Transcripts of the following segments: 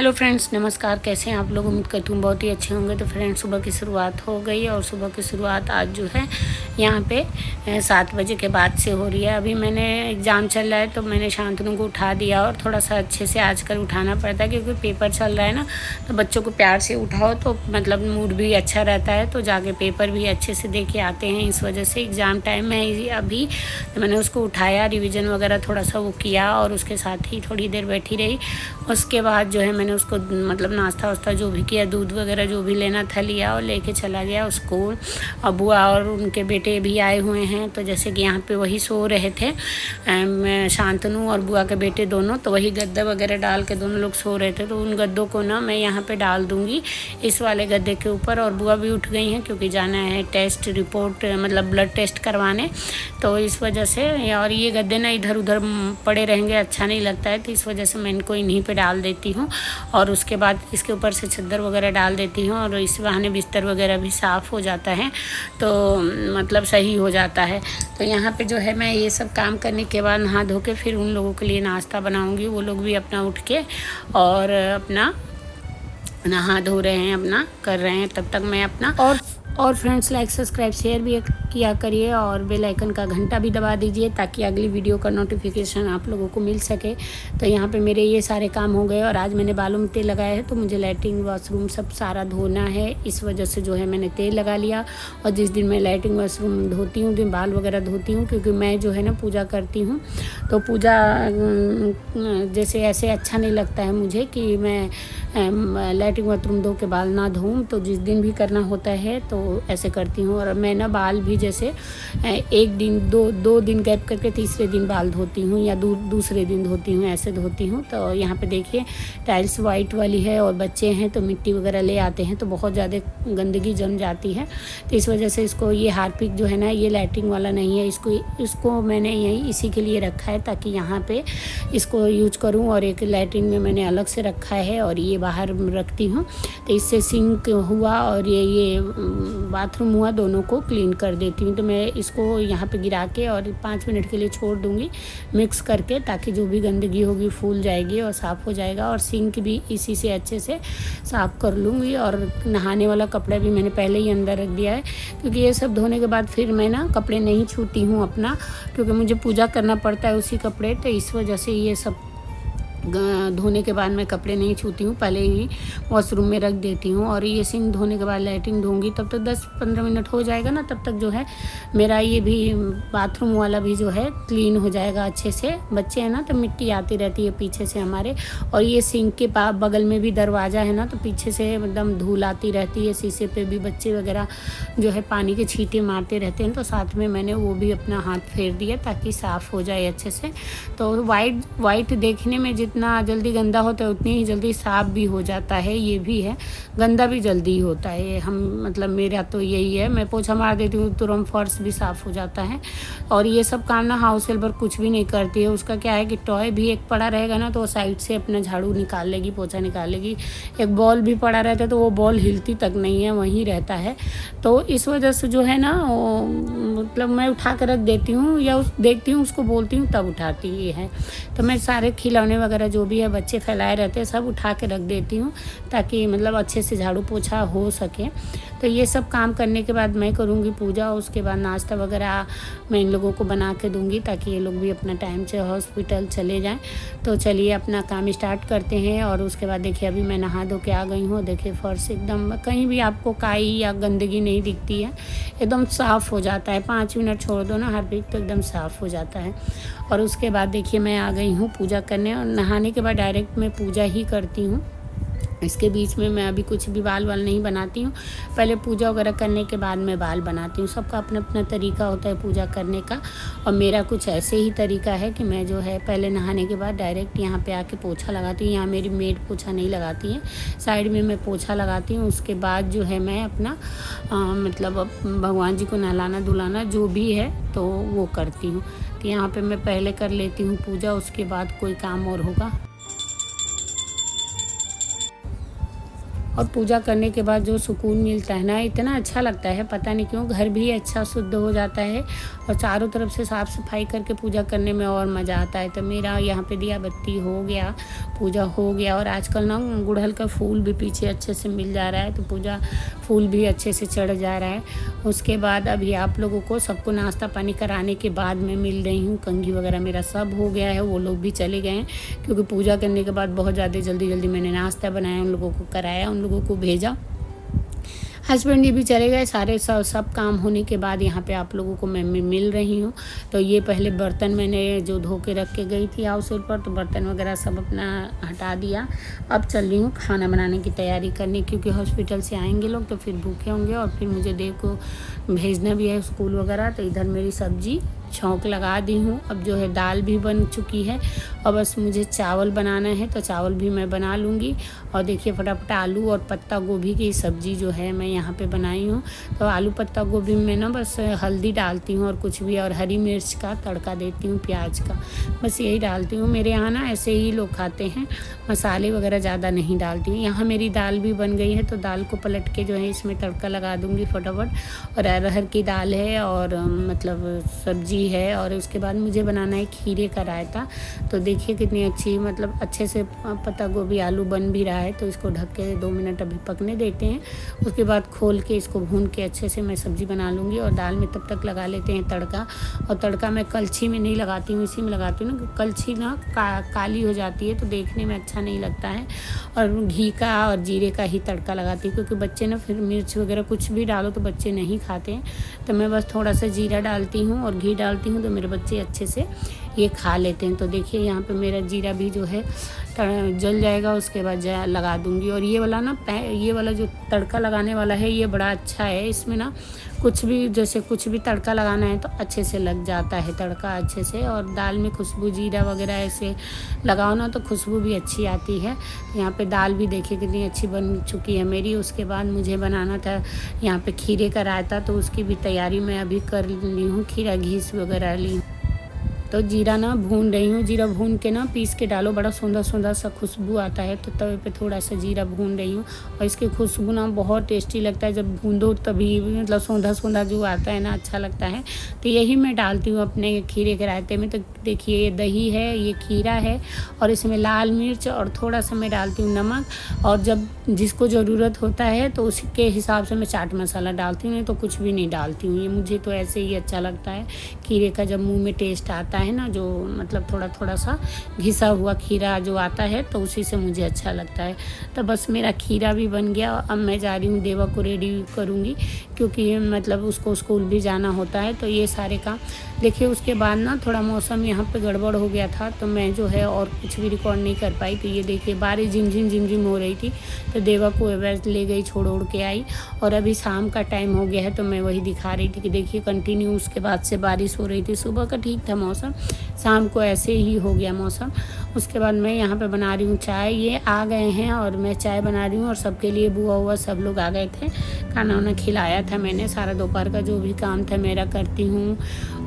Hello friends नमस्कार, कैसे हैं आप लोग? उम्मीद करती हूँ बहुत ही अच्छे होंगे। तो फ्रेंड्स सुबह की शुरुआत हो गई और सुबह की शुरुआत आज जो है, यहाँ पे सात बजे के बाद से हो रही है। अभी मैंने एग्ज़ाम चल रहा है तो मैंने शांतनु को उठा दिया और थोड़ा सा अच्छे से आजकल उठाना पड़ता है क्योंकि पेपर चल रहा है ना तो बच्चों को प्यार से उठाओ तो मतलब मूड भी अच्छा रहता है। तो जाके पेपर भी अच्छे से दे के आते हैं। इस वजह से एग्ज़ाम टाइम में अभी तो मैंने उसको उठाया रिविज़न वगैरह थोड़ा सा वो किया और उसके साथ ही थोड़ी देर बैठी रही। उसके बाद जो है मैंने उसको मतलब नाश्ता वास्ता जो भी किया, दूध वगैरह जो भी लेना था लिया और लेके चला गया उसको और बुआ और उनके बेटे भी आए हुए हैं तो जैसे कि यहाँ पे वही सो रहे थे। शांतनु और बुआ के बेटे दोनों तो वही गद्दा वगैरह डाल के दोनों लोग सो रहे थे। तो उन गद्दों को ना मैं यहाँ पे डाल दूँगी इस वाले गद्दे के ऊपर और बुआ भी उठ गई हैं क्योंकि जाना है टेस्ट रिपोर्ट मतलब ब्लड टेस्ट करवाने। तो इस वजह से और ये गद्दे ना इधर उधर पड़े रहेंगे अच्छा नहीं लगता है तो इस वजह से मैं इनको इन्हीं पर डाल देती हूँ। और उसके बाद इसके ऊपर से चद्दर वगैरह डाल देती हूँ और इस बहाने बिस्तर वगैरह भी साफ़ हो जाता है तो मतलब सही हो जाता है। तो यहाँ पे जो है मैं ये सब काम करने के बाद नहा धो के फिर उन लोगों के लिए नाश्ता बनाऊँगी, वो लोग भी अपना उठ के और अपना नहा धो रहे हैं, अपना कर रहे हैं, तब तक मैं अपना और और फ्रेंड्स लाइक सब्सक्राइब शेयर भी किया करिए और बेल आइकन का घंटा भी दबा दीजिए ताकि अगली वीडियो का नोटिफिकेशन आप लोगों को मिल सके। तो यहाँ पे मेरे ये सारे काम हो गए और आज मैंने बालों में तेल लगाया है तो मुझे लैट्रिन वॉशरूम सब सारा धोना है। इस वजह से जो है मैंने तेल लगा लिया और जिस दिन मैं लैट्रिन वॉशरूम धोती हूँ दिन बाल वगैरह धोती हूँ, क्योंकि मैं जो है ना पूजा करती हूँ तो पूजा जैसे ऐसे अच्छा नहीं लगता है मुझे कि मैं लैट्रिन बाथरूम धो के बाल ना धोऊँ। तो जिस दिन भी करना होता है तो ऐसे करती हूँ और मैं ना बाल भी जैसे एक दिन दो दो दिन गैप करके तीसरे दिन बाल धोती हूँ या दू, दूसरे दिन धोती हूँ ऐसे धोती हूँ। तो यहाँ पे देखिए टाइल्स वाइट वाली है और बच्चे हैं तो मिट्टी वगैरह ले आते हैं तो बहुत ज़्यादा गंदगी जम जाती है। तो इस वजह से इसको ये हारपिक जो है ना ये लैट्रिन वाला नहीं है इसको इसको मैंने यही इसी के लिए रखा है ताकि यहाँ पर इसको यूज़ करूँ और एक लैट्रिन में मैंने अलग से रखा है और ये बाहर रखती हूँ। तो इससे सिंक हुआ और ये ये बाथरूम हुआ, दोनों को क्लीन कर देती हूँ। तो मैं इसको यहाँ पे गिरा के और पाँच मिनट के लिए छोड़ दूँगी, मिक्स करके, ताकि जो भी गंदगी होगी फूल जाएगी और साफ़ हो जाएगा और सिंक भी इसी से अच्छे से साफ़ कर लूँगी। और नहाने वाला कपड़ा भी मैंने पहले ही अंदर रख दिया है, क्योंकि ये सब धोने के बाद फिर मैं ना कपड़े नहीं छूती हूँ अपना, क्योंकि मुझे पूजा करना पड़ता है उसी कपड़े। तो इस वजह से ये सब धोने के बाद मैं कपड़े नहीं छूती हूँ, पहले ही वॉशरूम में रख देती हूँ और ये सिंक धोने के बाद लाइटिंग धोंगी तब तक दस पंद्रह मिनट हो जाएगा ना, तब तक जो है मेरा ये भी बाथरूम वाला भी जो है क्लीन हो जाएगा अच्छे से। बच्चे हैं ना तो मिट्टी आती रहती है पीछे से हमारे। और ये सिंक के पास बगल में भी दरवाज़ा है ना तो पीछे से एकदम धूल आती रहती है। शीशे पे भी बच्चे वगैरह जो है पानी के छींटे मारते रहते हैं तो साथ में मैंने वो भी अपना हाथ फेर दिया ताकि साफ़ हो जाए अच्छे से। तो वाइट वाइट देखने में जितना जितना जल्दी गंदा होता है, उतनी ही जल्दी साफ़ भी हो जाता है, ये भी है। गंदा भी जल्दी होता है हम मतलब मेरा तो यही है। मैं पोछा मार देती हूँ, तुरंत फर्श भी साफ़ हो जाता है। और ये सब काम ना हाउस हेल्पर कुछ भी नहीं करती है। उसका क्या है कि टॉय भी एक पड़ा रहेगा ना तो साइड से अपना झाड़ू निकाल लेगी, पोछा निकाल लेगी। एक बॉल भी पड़ा रहता है तो वो बॉल हिलती तक नहीं है, वहीं रहता है। तो इस वजह से जो है ना मतलब मैं उठा कर रख देती हूँ या उस, देखती हूँ, उसको बोलती हूँ, तब उठाती है। तो मैं सारे खिलौने वगैरह वगैरह जो भी है, बच्चे फैलाए रहते हैं, सब उठा के रख देती हूँ ताकि मतलब अच्छे से झाड़ू पोछा हो सके। तो ये सब काम करने के बाद मैं करूँगी पूजा और उसके बाद नाश्ता वगैरह मैं इन लोगों को बना के दूँगी ताकि ये लोग भी अपना टाइम से हॉस्पिटल चले जाएँ। तो चलिए अपना काम स्टार्ट करते हैं और उसके बाद देखिए अभी मैं नहा धो के आ गई हूँ। देखिए फर्श एकदम कहीं भी आपको काई या गंदगी नहीं दिखती है। एकदम साफ़ हो जाता है। पाँच मिनट छोड़ दो ना, हर बीक तो एकदम साफ़ हो जाता है। और उसके बाद देखिए मैं आ गई हूँ पूजा करने और नहाने के बाद डायरेक्ट मैं पूजा ही करती हूँ। इसके बीच में मैं अभी कुछ भी बाल वाल नहीं बनाती हूँ। पहले पूजा वगैरह करने के बाद मैं बाल बनाती हूँ। सबका अपना अपना तरीका होता है पूजा करने का। और मेरा कुछ ऐसे ही तरीका है कि मैं जो है पहले नहाने के बाद डायरेक्ट यहाँ पे आके पोछा लगाती हूँ। यहाँ मेरी मेड पोछा नहीं लगाती है। साइड में मैं पोछा लगाती हूँ। उसके बाद जो है मैं अपना आ, मतलब भगवान जी को नहलाना धुलाना जो भी है तो वो करती हूँ। तो यहाँ पर मैं पहले कर लेती हूँ पूजा। उसके बाद कोई काम और होगा। और पूजा करने के बाद जो सुकून मिलता है ना, इतना अच्छा लगता है, पता नहीं क्यों, घर भी अच्छा शुद्ध हो जाता है और चारों तरफ़ से साफ़ सफ़ाई करके पूजा करने में और मज़ा आता है। तो मेरा यहाँ पे दिया बत्ती हो गया, पूजा हो गया और आजकल ना गुड़हल का फूल भी पीछे अच्छे से मिल जा रहा है तो पूजा फूल भी अच्छे से चढ़ जा रहा है। उसके बाद अभी आप लोगों को सबको नाश्ता पानी कराने के बाद मैं मिल रही हूँ, कंघी वगैरह मेरा सब हो गया है, वो लोग भी चले गए हैं, क्योंकि पूजा करने के बाद बहुत ज़्यादा जल्दी जल्दी मैंने नाश्ता बनाया, उन लोगों को कराया, उन लोगों को भेजा। हस्बैंड जी भी चले गए। सारे सब सब काम होने के बाद यहाँ पे आप लोगों को मैं मिल रही हूँ। तो ये पहले बर्तन मैंने जो धो के रख के गई थी हाउस पर तो बर्तन वगैरह सब अपना हटा दिया। अब चल रही हूँ खाना बनाने की तैयारी करने क्योंकि हॉस्पिटल से आएँगे लोग तो फिर भूखे होंगे और फिर मुझे देव को भेजना भी है स्कूल वगैरह तो इधर मेरी सब्ज़ी छौंक लगा दी हूँ। अब जो है दाल भी बन चुकी है। और बस मुझे चावल बनाना है तो चावल भी मैं बना लूँगी। और देखिए फटाफट आलू और पत्ता गोभी की सब्ज़ी जो है मैं यहाँ पे बनाई हूँ। तो आलू पत्ता गोभी में ना बस हल्दी डालती हूँ और कुछ भी, और हरी मिर्च का तड़का देती हूँ प्याज का। बस यही डालती हूँ। मेरे यहाँ ना ऐसे ही लोग खाते हैं। मसाले वगैरह ज़्यादा नहीं डालती हूँ। यहाँ मेरी दाल भी बन गई है तो दाल को पलट के जो है इसमें तड़का लगा दूँगी फटाफट। और अरहर की दाल है और मतलब सब्ज़ी भी है और उसके बाद मुझे बनाना है खीरे का रायता। तो देखिए कितनी अच्छी मतलब अच्छे से पत्ता गोभी आलू बन भी रहा है तो इसको ढक के दो मिनट अभी पकने देते हैं। उसके बाद खोल के इसको भून के अच्छे से मैं सब्ज़ी बना लूँगी और दाल में तब तक लगा लेते हैं तड़का। और तड़का मैं कलछी में नहीं लगाती हूँ इसी में लगाती हूँ ना कलछी ना का, काली हो जाती है तो देखने में अच्छा नहीं लगता है। और घी का और जीरे का ही तड़का लगाती हूँ क्योंकि बच्चे ना फिर मिर्च वगैरह कुछ भी डालो तो बच्चे नहीं खाते तो मैं बस थोड़ा सा जीरा डालती हूँ और घी डाल डालती हूँ तो मेरे बच्चे अच्छे से ये खा लेते हैं। तो देखिए, यहाँ पे मेरा जीरा भी जो है जल जाएगा, उसके बाद जा, लगा दूँगी। और ये वाला ना ये वाला जो तड़का लगाने वाला है, ये बड़ा अच्छा है। इसमें ना, कुछ भी, जैसे कुछ भी तड़का लगाना है तो अच्छे से लग जाता है तड़का अच्छे से। और दाल में खुशबू, जीरा वगैरह ऐसे लगाओ ना तो खुशबू भी अच्छी आती है। यहाँ पे दाल भी देखिए, कितनी अच्छी बन चुकी है मेरी। उसके बाद मुझे बनाना था, यहाँ पे खीरे का रायता तो उसकी भी तैयारी मैं अभी कर ली हूँ। खीरा, घीस वगैरह ली तो जीरा ना भून रही हूँ, जीरा भून के ना पीस के डालो, बड़ा सुंदर सुंदर सा खुशबू आता है तो तवे पे थोड़ा सा जीरा भून रही हूँ, और इसकी खुशबू ना बहुत टेस्टी लगता है, जब भून तभी मतलब सौंधा सौंधा जो आता है ना अच्छा लगता है तो यही मैं डालती हूँ अपने खीरे के रायते में तो देखिए ये दही है, ये खीरा है, और इसमें लाल मिर्च और थोड़ा सा मैं डालती हूँ नमक, और जब जिसको ज़रूरत होता है तो उसके हिसाब से मैं चाट मसाला डालती हूँ, नहीं तो कुछ भी नहीं डालती हूँ, ये मुझे तो ऐसे ही अच्छा लगता है, खीरे का जब मुँह में टेस्ट आता है ना, जो मतलब थोड़ा थोड़ा सा घिसा हुआ खीरा जो आता है तो उसी से मुझे अच्छा लगता है। तो बस मेरा खीरा भी बन गया। अब मैं जा रही हूँ देवा को रेडी करूँगी, क्योंकि मतलब उसको स्कूल भी जाना होता है तो ये सारे काम। देखिए, उसके बाद ना थोड़ा मौसम यहाँ पे गड़बड़ हो गया था तो मैं जो है और कुछ भी रिकॉर्ड नहीं कर पाई। तो ये देखिए, बारिश झिम झिम झिम झिम हो रही थी तो देवा को वैसे ले गई छोड़ उड़ के आई। और अभी शाम का टाइम हो गया है तो मैं वही दिखा रही थी कि देखिए कंटिन्यू उसके बाद से बारिश हो रही थी। सुबह का ठीक था मौसम शाम को ऐसे ही हो गया मौसम। उसके बाद मैं यहाँ पे बना रही हूँ चाय। ये आ गए हैं और मैं चाय बना रही हूँ और सबके लिए बुआ हुआ सब लोग आ गए थे। खाना वाना खिलाया था मैंने। सारा दोपहर का जो भी काम था मेरा करती हूँ।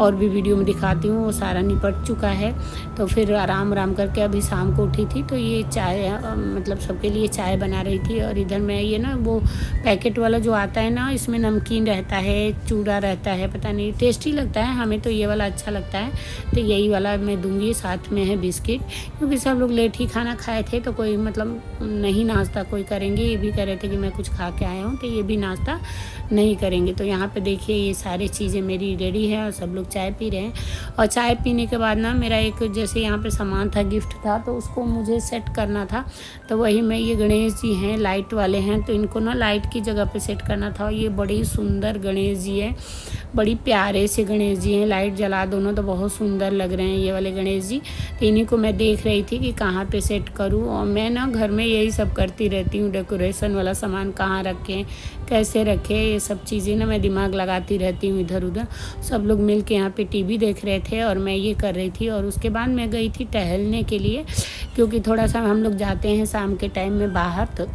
और भी वीडियो में दिखाती हूँ, वो सारा निपट चुका है। तो फिर आराम आराम करके अभी शाम को उठी थी तो ये चाय मतलब सबके लिए चाय बना रही थी और इधर मैं ये ना, वो पैकेट वाला जो आता है ना, इसमें नमकीन रहता है, चूड़ा रहता है, पता नहीं, टेस्टी लगता है, हमें तो ये वाला अच्छा लगता है। तो यही वाला मैं दूँगी, साथ में है बिस्किट, क्योंकि सब लोग लेट ही खाना खाए थे तो कोई मतलब नहीं नाश्ता कोई करेंगे, ये भी कह रहे थे कि मैं कुछ खा के आया हूँ तो ये भी नाश्ता नहीं करेंगे। तो यहाँ पे देखिए, ये सारी चीज़ें मेरी रेडी है और सब लोग चाय पी रहे हैं। और चाय पीने के बाद ना मेरा एक जैसे यहाँ पे सामान था, गिफ्ट था तो उसको मुझे सेट करना था। तो वही मैं, ये गणेश जी हैं, लाइट वाले हैं तो इनको ना लाइट की जगह पे सेट करना था। ये बड़ी सुंदर गणेश जी है, बड़ी प्यारे से गणेश जी हैं, लाइट जला दोनों तो बहुत सुंदर लग रहे हैं ये वाले गणेश जी। तो इन्हीं को मैं देख रही थी कि कहाँ पे सेट करूँ। और मैं ना घर में यही सब करती रहती हूँ, डेकोरेशन वाला सामान कहाँ रखें कैसे रखे, ये सब चीज़ें ना मैं दिमाग लगाती रहती हूँ इधर उधर। सब लोग मिल के यहाँ पर टी देख रहे थे और मैं ये कर रही थी और उसके बाद मैं गई थी टहलने के लिए, क्योंकि थोड़ा सा हम लोग जाते हैं शाम के टाइम में बाहर तो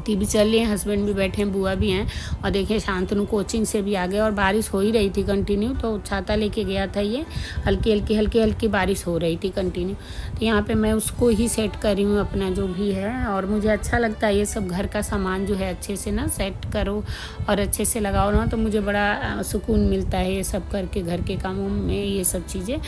टीवी चल रही है हस्बैंड भी बैठे हैं, बुआ भी हैं। और देखिए, शांतनु कोचिंग से भी आ गए और बारिश हो ही रही थी कंटिन्यू तो छाता लेके गया था ये। हल्की हल्की हल्की हल्की बारिश हो रही थी कंटिन्यू तो यहाँ पे मैं उसको ही सेट कर रही हूँ, अपना जो भी है। और मुझे अच्छा लगता है, ये सब घर का सामान जो है, अच्छे से ना सेट करो, और अच्छे से लगाओ ना तो मुझे बड़ा सुकून मिलता है ये सब करके, घर के कामों में ये सब चीज़ें।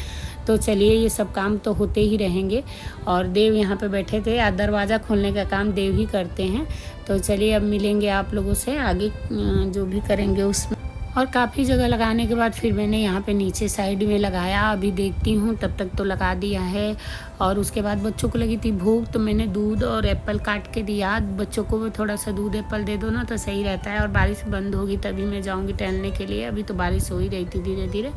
तो चलिए ये सब काम तो होते ही रहेंगे। और देव यहाँ पे बैठे थे या दरवाज़ा खोलने का काम देव ही करते हैं। तो चलिए अब मिलेंगे आप लोगों से आगे जो भी करेंगे उसमें। और काफ़ी जगह लगाने के बाद फिर मैंने यहाँ पे नीचे साइड में लगाया, अभी देखती हूँ, तब तक तो लगा दिया है। और उसके बाद बच्चों को लगी थी भूख तो मैंने दूध और एप्पल काट के दिया। बच्चों को भी थोड़ा सा दूध, एप्पल दे दो ना तो सही रहता है। और बारिश बंद होगी तभी मैं जाऊँगी टहलने के लिए। अभी तो बारिश हो ही रही थी धीरे धीरे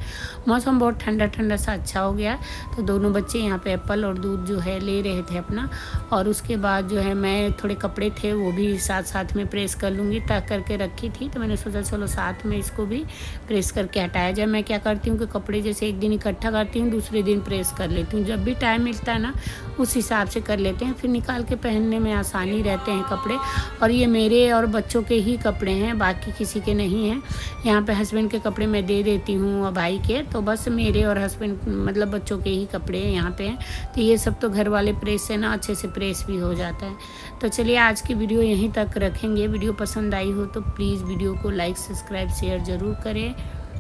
मौसम बहुत ठंडा ठंडा सा अच्छा हो गया। तो दोनों बच्चे यहाँ पर एप्पल और दूध जो है ले रहे थे अपना। और उसके बाद जो है मैं थोड़े कपड़े थे, वो भी साथ साथ में प्रेस कर लूँगी तक करके रखी थी। तो मैंने सोचा चलो साथ में इसको भी प्रेस करके हटाया जाए। मैं क्या करती हूँ कि कपड़े जैसे एक दिन इकट्ठा करती हूँ, दूसरे दिन प्रेस कर लेती हूँ। जब भी टाइम मिलता है ना, उस हिसाब से कर लेते हैं। फिर निकाल के पहनने में आसानी रहते हैं कपड़े। और ये मेरे और बच्चों के ही कपड़े हैं, बाकी किसी के नहीं हैं। यहाँ पे हस्बैंड के कपड़े मैं दे देती हूँ और भाई के तो बस मेरे और हस्बैंड मतलब बच्चों के ही कपड़े हैं यहाँ पे हैं। तो ये सब तो घर वाले प्रेस से ना, अच्छे से प्रेस भी हो जाता है। तो चलिए, आज की वीडियो यहीं तक रखेंगे। वीडियो पसंद आई हो तो प्लीज़ वीडियो को लाइक सब्सक्राइब शेयर ज़रूर करें।